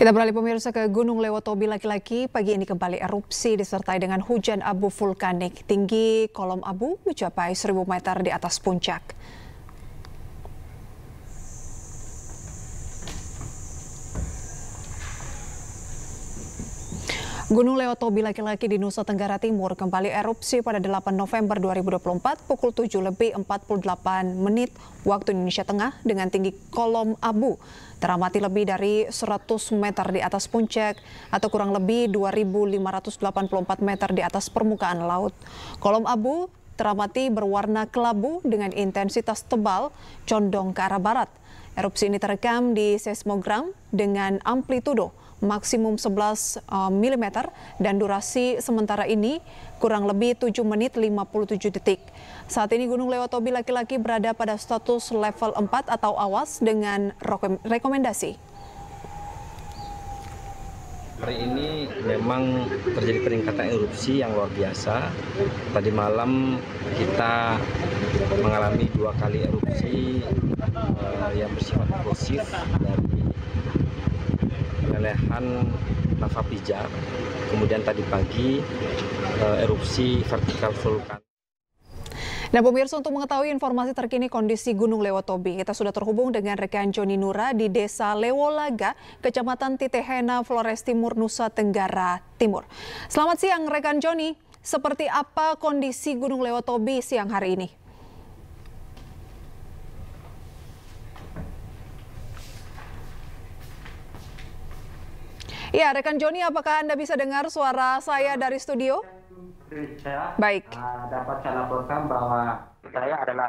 Kita beralih pemirsa ke Gunung Lewotobi laki-laki. Pagi ini kembali erupsi disertai dengan hujan abu vulkanik. Tinggi kolom abu mencapai 1000 meter di atas puncak. Gunung Leotobi laki-laki di Nusa Tenggara Timur kembali erupsi pada 8 November 2024 pukul 7 lebih 48 menit waktu Indonesia Tengah dengan tinggi kolom abu teramati lebih dari 100 meter di atas puncak atau kurang lebih 2.584 meter di atas permukaan laut. Kolom abu teramati berwarna kelabu dengan intensitas tebal condong ke arah barat. Erupsi ini terekam di seismogram dengan amplitudo maksimum 11 uh, mm dan durasi sementara ini kurang lebih 7 menit 57 detik. Saat ini Gunung Lewotobi laki-laki berada pada status level 4 atau awas dengan rekomendasi. Hari ini memang terjadi peningkatan erupsi yang luar biasa. Tadi malam kita mengalami dua kali erupsi uh, yang bersifat impulsif dari lelehan lava pijar, kemudian tadi pagi uh, erupsi vertikal vulkan. Nah pemirsa untuk mengetahui informasi terkini kondisi Gunung Lewotobi, kita sudah terhubung dengan rekan Joni Nura di Desa Lewolaga, Kecamatan Titehena, Flores Timur, Nusa Tenggara Timur. Selamat siang rekan Joni, seperti apa kondisi Gunung Lewotobi siang hari ini? Ya, rekan Joni, apakah Anda bisa dengar suara saya dari studio? Baik. Uh, dapat saya laporkan bahwa saya adalah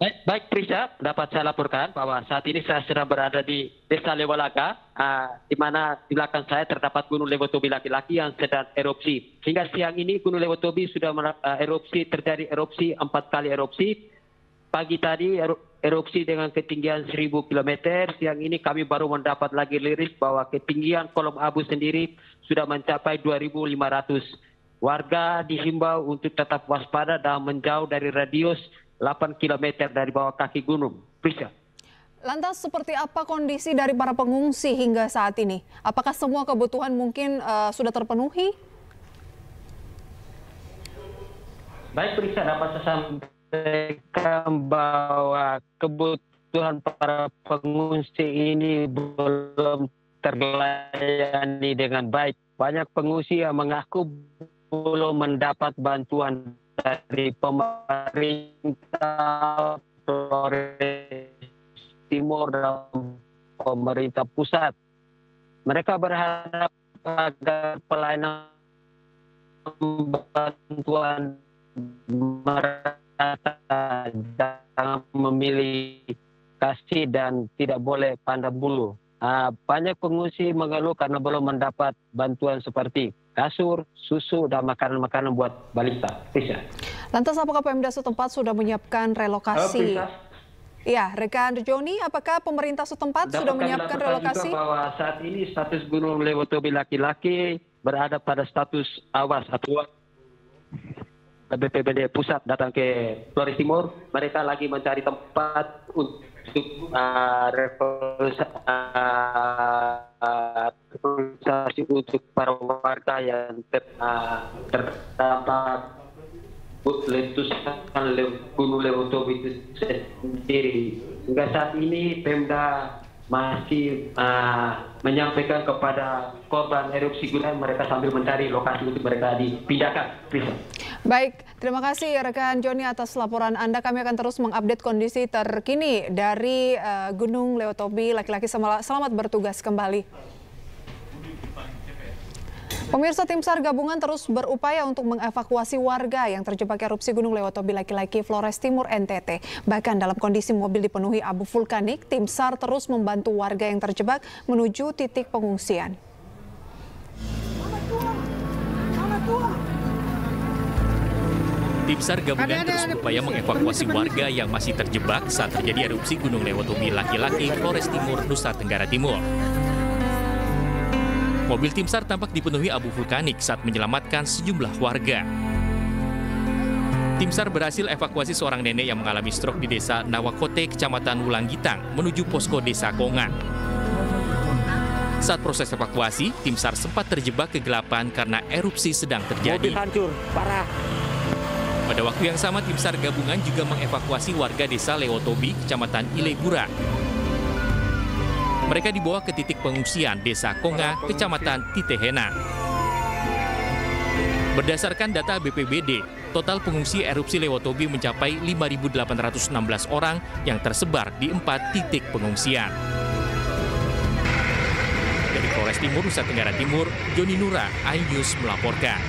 Baik, baik Prisha, dapat saya laporkan bahwa saat ini saya sedang berada di Desa Lewalaga, uh, di mana di belakang saya terdapat Gunung Lewotobi laki-laki yang sedang erupsi. Hingga siang ini Gunung Lewotobi sudah uh, erupsi, terjadi erupsi, empat kali erupsi. Pagi tadi erupsi dengan ketinggian 1000 km. Siang ini kami baru mendapat lagi liris bahwa ketinggian kolom abu sendiri sudah mencapai 2500. Warga dihimbau untuk tetap waspada dan menjauh dari radius 8 km dari bawah kaki gunung. Prisca. Lantas seperti apa kondisi dari para pengungsi hingga saat ini? Apakah semua kebutuhan mungkin uh, sudah terpenuhi? Baik, Prisca dapat saya sampaikan bahwa kebutuhan para pengungsi ini belum terlayani dengan baik. Banyak pengungsi yang mengaku belum mendapat bantuan dari pemerintah Flores Timur dan pemerintah pusat. Mereka berharap agar pelayanan bantuan mereka jangan memilih kasih dan tidak boleh pandang bulu. Uh, banyak pengungsi mengeluh karena belum mendapat bantuan seperti kasur, susu, dan makanan-makanan buat balita. Bisa. Lantas apakah Pemda setempat sudah menyiapkan relokasi? Halo, Ya, rekan Joni, apakah pemerintah setempat Dapat sudah menyiapkan relokasi? Juga bahwa saat ini status Gunung Lewotobi laki-laki berada pada status awas atau BPBD pusat datang ke Flores Timur, mereka lagi mencari tempat untuk uh, uh, untuk para warga yang ter, uh, terdampak letusan Gunung Lewotob itu sendiri. Hingga saat ini Pemda masih uh, menyampaikan kepada korban erupsi gunung mereka sambil mencari lokasi untuk mereka dipindahkan. Prison. Baik, terima kasih rekan Joni atas laporan Anda. Kami akan terus mengupdate kondisi terkini dari uh, Gunung Leotobi. Laki-laki selamat bertugas kembali. Pemirsa tim SAR gabungan terus berupaya untuk mengevakuasi warga yang terjebak erupsi Gunung Lewotobi laki-laki Flores Timur NTT. Bahkan dalam kondisi mobil dipenuhi abu vulkanik, tim SAR terus membantu warga yang terjebak menuju titik pengungsian. Tim SAR gabungan terus berupaya mengevakuasi warga yang masih terjebak saat terjadi erupsi Gunung Lewotobi laki-laki Flores Timur, Nusa Tenggara Timur. Mobil tim SAR tampak dipenuhi abu vulkanik saat menyelamatkan sejumlah warga. Tim SAR berhasil evakuasi seorang nenek yang mengalami stroke di desa Nawakote, Kecamatan Wulanggitang, menuju posko desa Kongan. Saat proses evakuasi, tim SAR sempat terjebak kegelapan karena erupsi sedang terjadi. Mobil hancur, parah. Pada waktu yang sama, tim SAR gabungan juga mengevakuasi warga desa Lewotobi, Kecamatan Ilegura. Mereka dibawa ke titik pengungsian Desa Konga, Kecamatan Titehena. Berdasarkan data BPBD, total pengungsi erupsi Lewotobi mencapai 5.816 orang yang tersebar di empat titik pengungsian. Dari Polres Timur, Nusa Tenggara Timur, Joni Nura, iNews melaporkan.